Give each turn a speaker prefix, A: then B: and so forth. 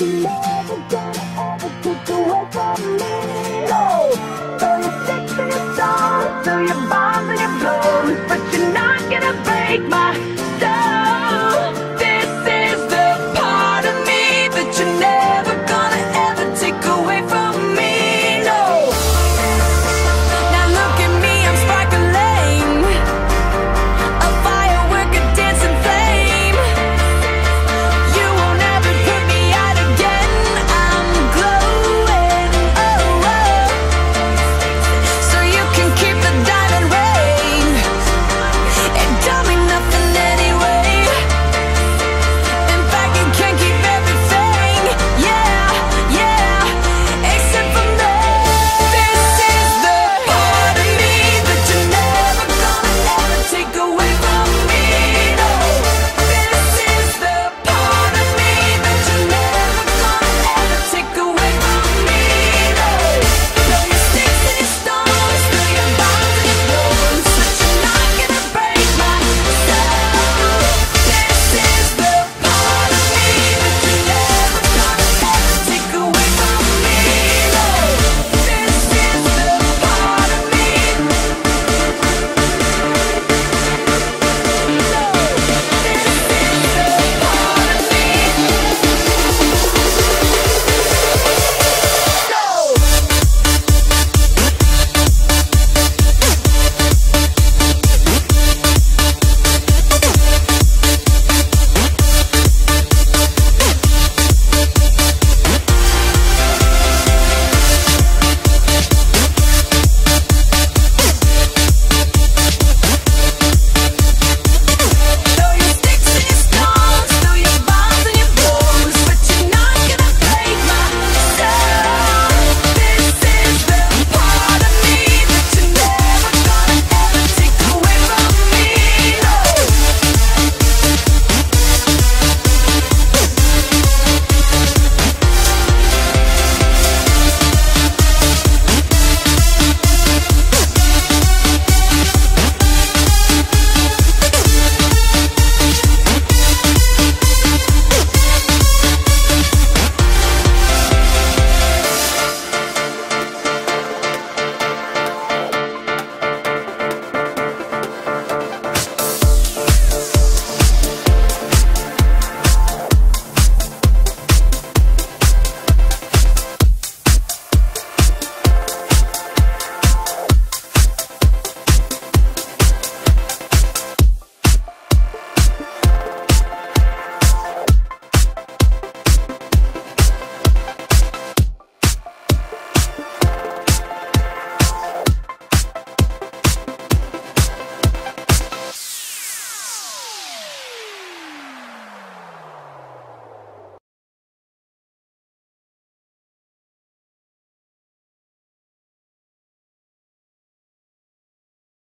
A: do.